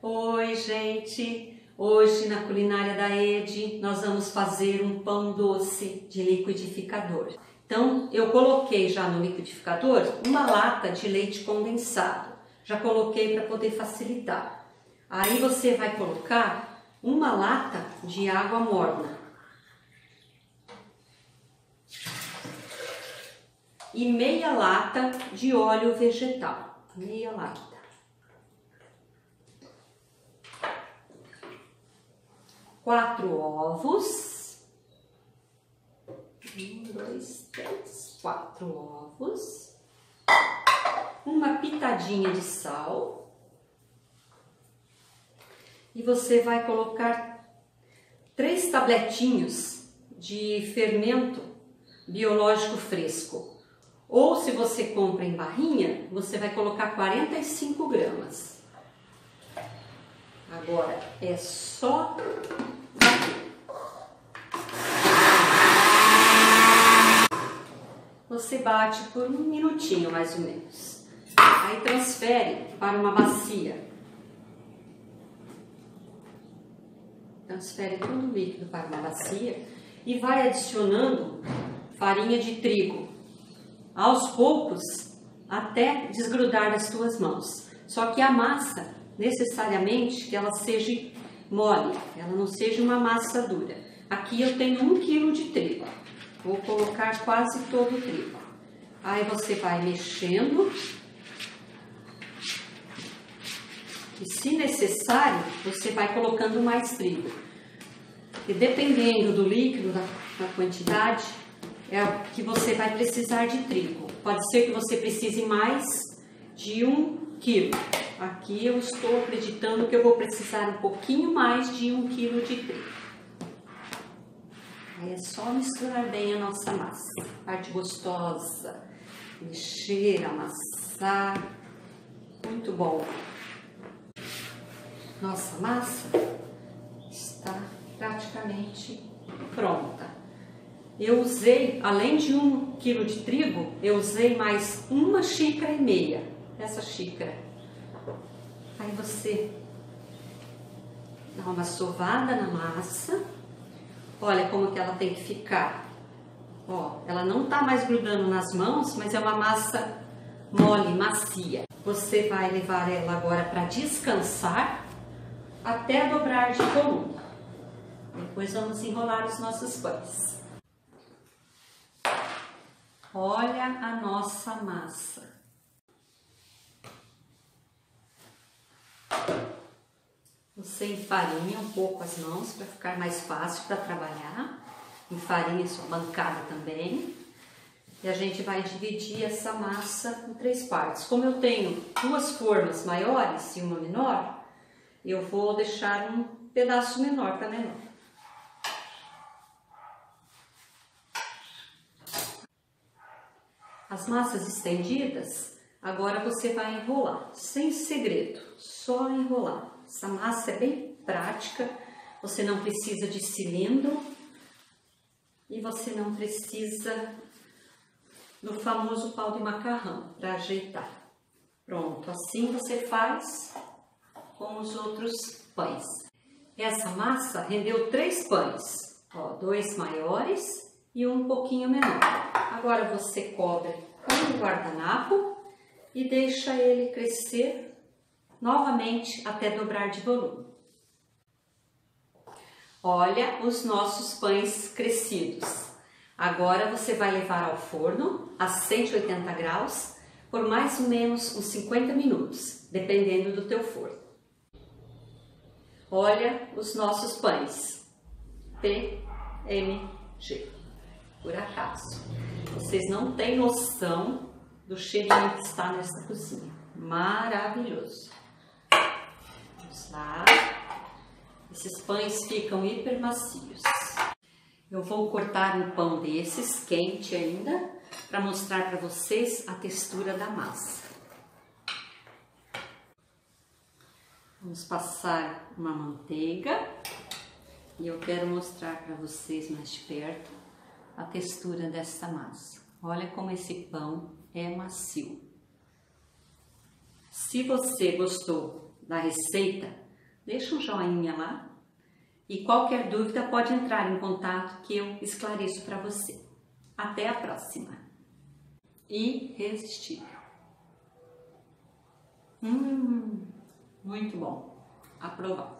Oi, gente! Hoje na culinária da Ed nós vamos fazer um pão doce de liquidificador. Então eu coloquei já no liquidificador uma lata de leite condensado. Já coloquei para poder facilitar. Aí você vai colocar uma lata de água morna. E meia lata de óleo vegetal. Meia lata. Quatro ovos. Um, dois, três, quatro ovos. Uma pitadinha de sal. E você vai colocar três tabletinhos de fermento biológico fresco. Ou se você compra em barrinha, você vai colocar 45 gramas. Agora é só você bate por um minutinho mais ou menos. Aí transfere para uma bacia. Transfere todo o líquido para uma bacia e vai adicionando farinha de trigo aos poucos até desgrudar das tuas mãos. Só que a massa, necessariamente, que ela seja mole, ela não seja uma massa dura. Aqui eu tenho um quilo de trigo. Vou colocar quase todo o trigo. Aí você vai mexendo. E se necessário, você vai colocando mais trigo. E dependendo do líquido, da, da quantidade, é o que você vai precisar de trigo. Pode ser que você precise mais de um quilo. Aqui eu estou acreditando que eu vou precisar um pouquinho mais de um quilo de trigo. Aí é só misturar bem a nossa massa. Parte gostosa. Mexer, amassar. Muito bom. Nossa massa está praticamente pronta. Eu usei, além de um quilo de trigo, eu usei mais uma xícara e meia. Essa xícara. Aí você dá uma sovada na massa Olha como que ela tem que ficar. Ó, ela não tá mais grudando nas mãos, mas é uma massa mole, macia. Você vai levar ela agora para descansar até dobrar de volume. Depois vamos enrolar os nossos pães. Olha a nossa massa. Você enfarinha um pouco as mãos para ficar mais fácil para trabalhar. Enfarinha sua bancada também. E a gente vai dividir essa massa em três partes. Como eu tenho duas formas maiores e uma menor, eu vou deixar um pedaço menor para menor. As massas estendidas, agora você vai enrolar, sem segredo, só enrolar. Essa massa é bem prática, você não precisa de cilindro e você não precisa do famoso pau de macarrão para ajeitar. Pronto, assim você faz com os outros pães. Essa massa rendeu três pães, ó, dois maiores e um pouquinho menor. Agora você cobre com um guardanapo e deixa ele crescer novamente até dobrar de volume. Olha os nossos pães crescidos. Agora você vai levar ao forno a 180 graus por mais ou menos uns 50 minutos, dependendo do teu forno. Olha os nossos pães. PMG. Por acaso. Vocês não têm noção do cheirinho que está nessa cozinha. Maravilhoso tá? Esses pães ficam hiper macios. Eu vou cortar um pão desses, quente ainda, para mostrar para vocês a textura da massa. Vamos passar uma manteiga e eu quero mostrar para vocês mais de perto a textura dessa massa. Olha como esse pão é macio. Se você gostou da receita, deixa um joinha lá e qualquer dúvida pode entrar em contato que eu esclareço para você. Até a próxima. Irresistível. Hum, muito bom. Aprovado.